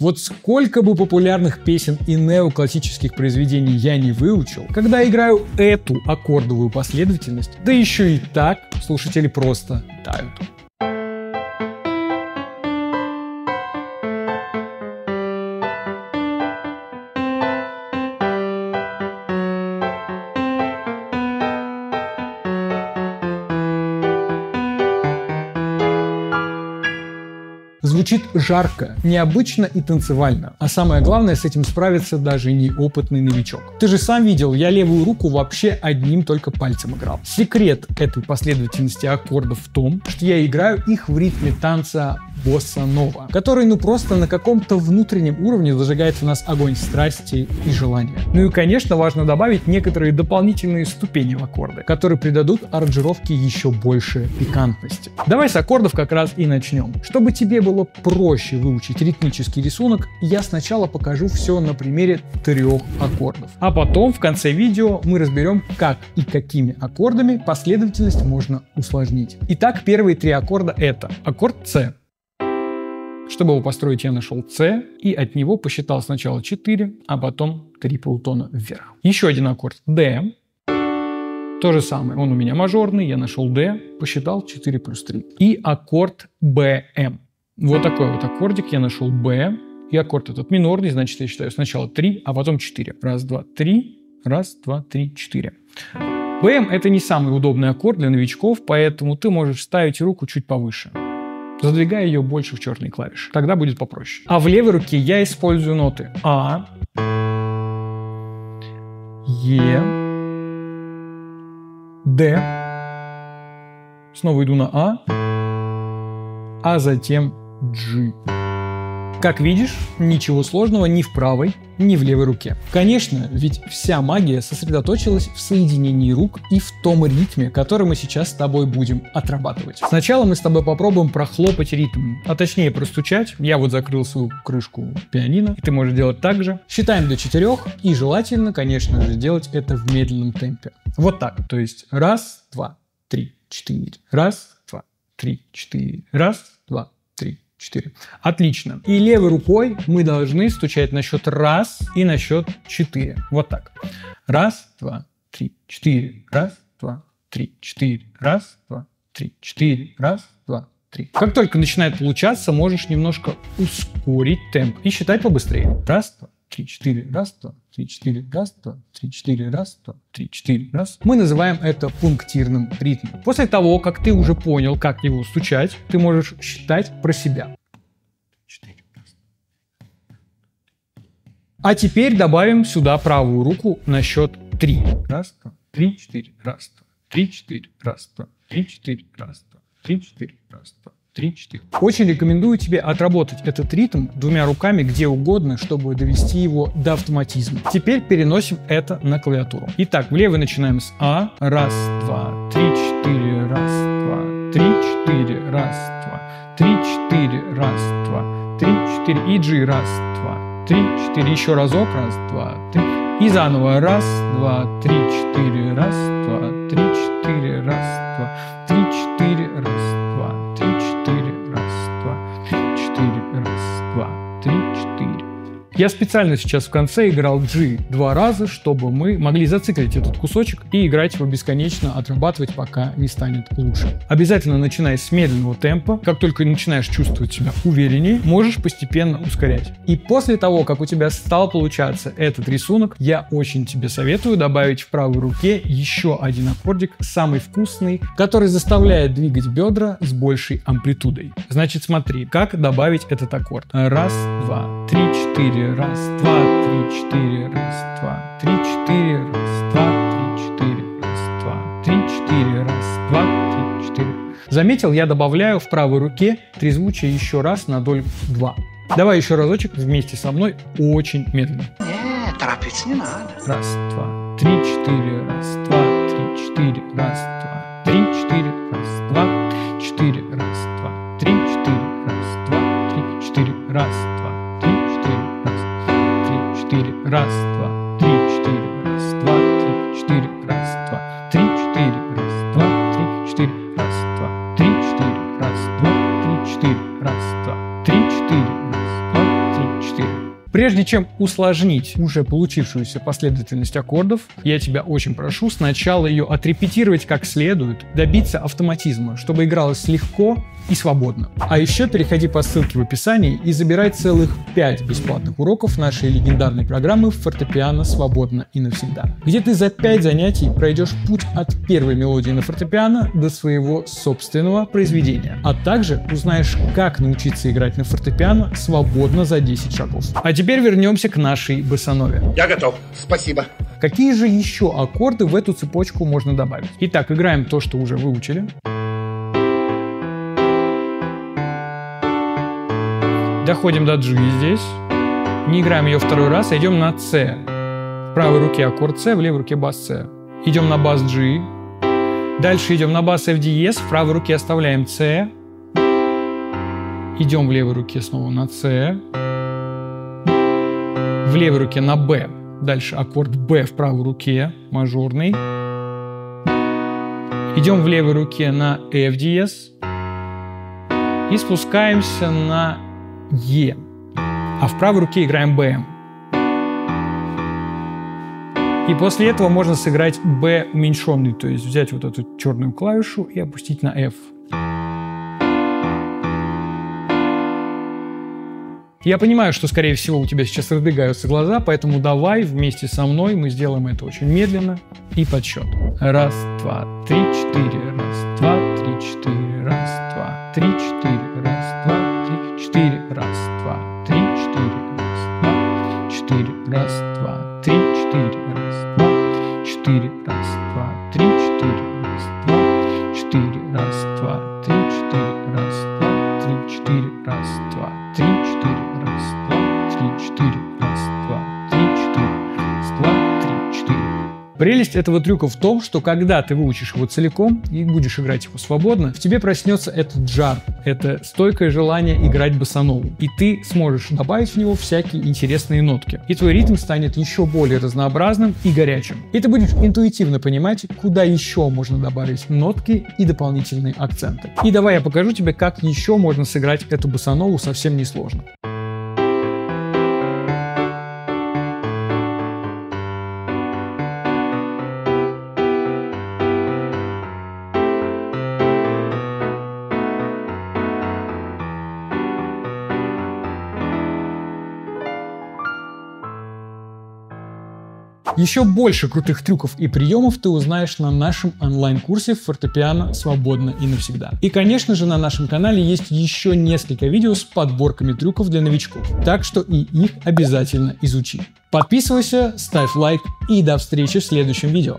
Вот сколько бы популярных песен и неоклассических произведений я не выучил, когда играю эту аккордовую последовательность, да еще и так слушатели просто тают. Звучит жарко, необычно и танцевально. А самое главное, с этим справится даже неопытный новичок. Ты же сам видел, я левую руку вообще одним только пальцем играл. Секрет этой последовательности аккордов в том, что я играю их в ритме танца босса нова, который ну просто на каком-то внутреннем уровне зажигает в нас огонь страсти и желания. Ну и конечно важно добавить некоторые дополнительные ступени в аккорды, которые придадут аранжировке еще больше пикантности. Давай с аккордов как раз и начнем. Чтобы тебе было проще выучить ритмический рисунок, я сначала покажу все на примере трех аккордов. А потом в конце видео мы разберем, как и какими аккордами последовательность можно усложнить. Итак, первые три аккорда это аккорд С, чтобы его построить, я нашел C и от него посчитал сначала 4, а потом 3 полутона вверх. Еще один аккорд D. То же самое, он у меня мажорный, я нашел D, посчитал 4 плюс 3. И аккорд BM. Вот такой вот аккордик, я нашел B, и аккорд этот минорный, значит, я считаю сначала 3, а потом 4. Раз, два, три, раз, два, три, четыре. BM это не самый удобный аккорд для новичков, поэтому ты можешь ставить руку чуть повыше задвигая ее больше в черные клавиши. Тогда будет попроще. А в левой руке я использую ноты А, Е, Д, снова иду на А, а затем G. Как видишь, ничего сложного ни в правой, ни в левой руке. Конечно, ведь вся магия сосредоточилась в соединении рук и в том ритме, который мы сейчас с тобой будем отрабатывать. Сначала мы с тобой попробуем прохлопать ритм, а точнее простучать. Я вот закрыл свою крышку пианино, и ты можешь делать так же. Считаем до четырех, и желательно, конечно же, делать это в медленном темпе. Вот так. То есть раз, два, три, четыре. Раз, два, три, четыре. Раз, 4. Отлично. И левой рукой мы должны стучать на счет раз и на счет 4. Вот так. Раз, два, три, четыре. Раз, два, три, четыре. Раз, два, три, четыре. Раз, два, три. Как только начинает получаться, можешь немножко ускорить темп и считать побыстрее. Раз, два, три, четыре, раз, два, три, четыре, раз, два, три, четыре, раз, два, три, четыре, раз. Мы называем это пунктирным ритмом. После того, как ты уже понял, как его стучать, ты можешь считать про себя. А теперь добавим сюда правую руку на счет 3. Раз, два, три, четыре, раз, два, три, четыре, раз, два, три, четыре, раз, два, три, четыре, раз, два, 3-4. Очень рекомендую тебе отработать этот ритм двумя руками где угодно, чтобы довести его до автоматизма. Теперь переносим это на клавиатуру. Итак, в левый начинаем с А. Раз, два, три, четыре, раз, два, три, четыре, раз, два, три, четыре, раз, два, три, четыре, и G, раз, два, три, четыре, еще разок, раз, два, три, и заново, раз, два, три, четыре, раз, два, три, четыре, раз, два, три, четыре, раз, два, три, четыре, Я специально сейчас в конце играл G два раза, чтобы мы могли зациклить этот кусочек и играть его бесконечно, отрабатывать, пока не станет лучше. Обязательно начинай с медленного темпа. Как только начинаешь чувствовать себя увереннее, можешь постепенно ускорять. И после того, как у тебя стал получаться этот рисунок, я очень тебе советую добавить в правой руке еще один аккордик, самый вкусный, который заставляет двигать бедра с большей амплитудой. Значит, смотри, как добавить этот аккорд. Раз, два, три, четыре, раз, два, три, четыре, раз, два, три, четыре, раз, два, три, четыре, раз, два, три, четыре, раз, два, три, четыре. Заметил, я добавляю в правой руке трезвучие еще раз на долю 2. Давай еще разочек вместе со мной очень медленно. Нет, торопиться не надо. Раз, два, три, четыре, раз, два, три, четыре, раз, два, три, четыре, раз, два, четыре, раз, два, три, четыре, раз, два, три, четыре, раз, Graças. Прежде чем усложнить уже получившуюся последовательность аккордов, я тебя очень прошу сначала ее отрепетировать как следует, добиться автоматизма, чтобы игралось легко и свободно. А еще переходи по ссылке в описании и забирай целых 5 бесплатных уроков нашей легендарной программы «Фортепиано свободно и навсегда», где ты за 5 занятий пройдешь путь от первой мелодии на фортепиано до своего собственного произведения, а также узнаешь, как научиться играть на фортепиано свободно за 10 шагов. А теперь вернемся к нашей басанове. Я готов. Спасибо. Какие же еще аккорды в эту цепочку можно добавить? Итак, играем то, что уже выучили. Доходим до G здесь. Не играем ее второй раз, а идем на C. В правой руке аккорд C, в левой руке бас C. Идем на бас G. Дальше идем на бас F диез, в правой руке оставляем C. Идем в левой руке снова на C. В левой руке на B. Дальше аккорд B в правой руке, мажорный. Идем в левой руке на F диез. И спускаемся на Е. А в правой руке играем БМ. И после этого можно сыграть B уменьшенный, то есть взять вот эту черную клавишу и опустить на F. Я понимаю, что, скорее всего, у тебя сейчас раздвигаются глаза, поэтому давай вместе со мной мы сделаем это очень медленно и подсчет. Раз, два, три, четыре. Раз, два, три, четыре. Раз, два, три, четыре. Раз, два, три, четыре. Раз, два, три, четыре. Раз, два, четыре. Раз, два, три, четыре. Раз, два, четыре. Раз, два, три, Прелесть этого трюка в том, что когда ты выучишь его целиком и будешь играть его свободно, в тебе проснется этот жар, это стойкое желание играть басанову. И ты сможешь добавить в него всякие интересные нотки. И твой ритм станет еще более разнообразным и горячим. И ты будешь интуитивно понимать, куда еще можно добавить нотки и дополнительные акценты. И давай я покажу тебе, как еще можно сыграть эту басанову совсем несложно. Еще больше крутых трюков и приемов ты узнаешь на нашем онлайн-курсе фортепиано свободно и навсегда. И, конечно же, на нашем канале есть еще несколько видео с подборками трюков для новичков, так что и их обязательно изучи. Подписывайся, ставь лайк и до встречи в следующем видео.